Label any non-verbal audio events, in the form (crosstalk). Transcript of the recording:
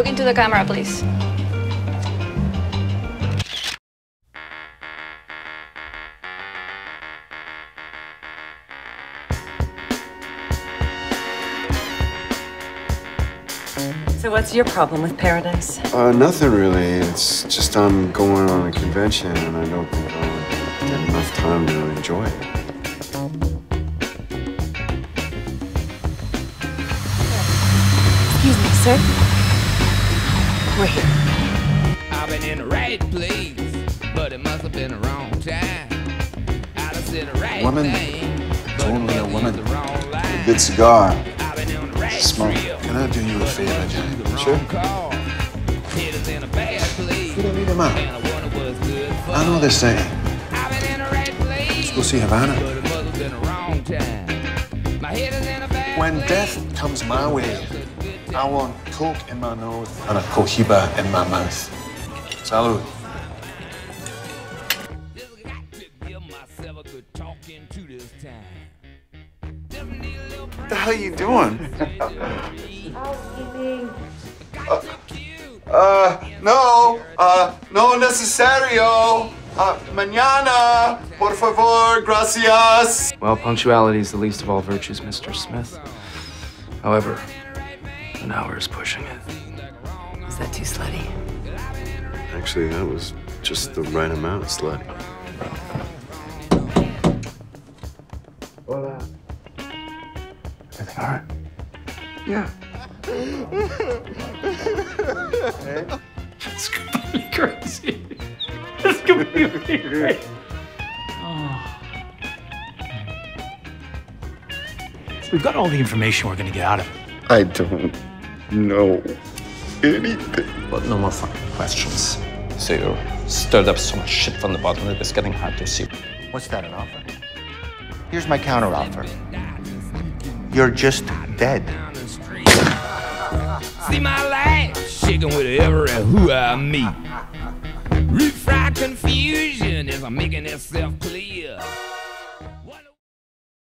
Look into the camera, please. So what's your problem with paradise? Uh, nothing really. It's just I'm going on a convention and I don't think I'll get enough time to enjoy it. Excuse me, sir. We're here. I've been in the right place, but it must have been the wrong time. I'd have said the right Woman, thing, it's but only a woman. be the wrong line. Good cigar. I've been on the right Smoke. trail, Can I do you a favor, Jack? Sure. call. Head is in a bad place, You don't need him out. I good for. I know they're saying. I've been in the right place, Let's go see Havana. but it must have been the wrong time. My head is in a bad When place. death comes my way, I want coke in my nose and a cohiba in my mouth. Salud. Just got to give myself a good talking to this time. Just need a little What the hell are you doing? cute. (laughs) Uh, no, uh, no necesario. Uh, mañana, por favor, gracias. Well, punctuality is the least of all virtues, Mr. Smith. However, an hour is pushing it. Is that too slutty? Actually, that was just the right amount, of slutty. Hola. Everything all right? Yeah. It's completely crazy. It's completely (laughs) crazy. Oh. We've got all the information we're going to get out of it. I don't know anything. But no more fucking questions. So you stirred up so much shit from the bottom that it's getting hard to see. What's that, an offer? Here's my counteroffer. You're just dead. See my life shaking with every who I meet. Refried confusion is making itself clear.